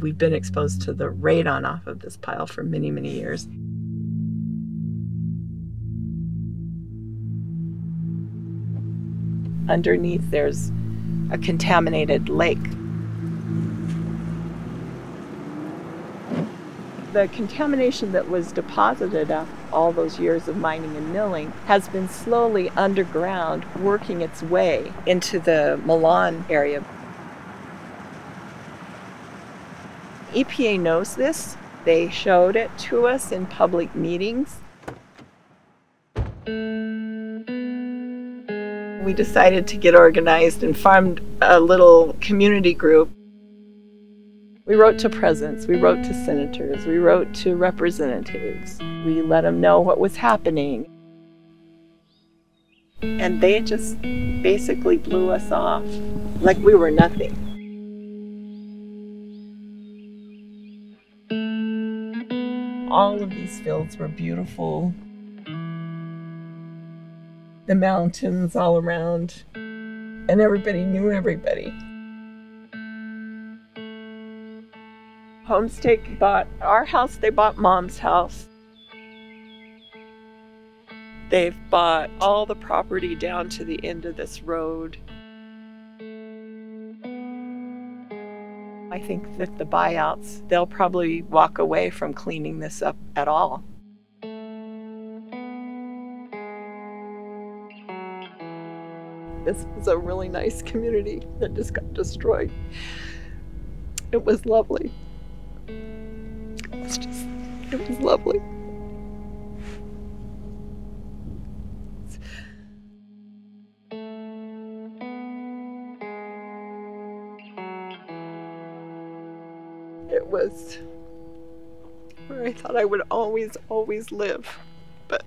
we've been exposed to the radon off of this pile for many, many years. Underneath, there's a contaminated lake. The contamination that was deposited after all those years of mining and milling has been slowly underground working its way into the Milan area. EPA knows this. They showed it to us in public meetings. We decided to get organized and formed a little community group. We wrote to presidents, we wrote to senators, we wrote to representatives. We let them know what was happening. And they just basically blew us off like we were nothing. All of these fields were beautiful. The mountains all around, and everybody knew everybody. Homestake bought our house, they bought mom's house. They've bought all the property down to the end of this road. I think that the buyouts, they'll probably walk away from cleaning this up at all. This was a really nice community that just got destroyed. It was lovely. It was just, it was lovely. It was where I thought I would always, always live. But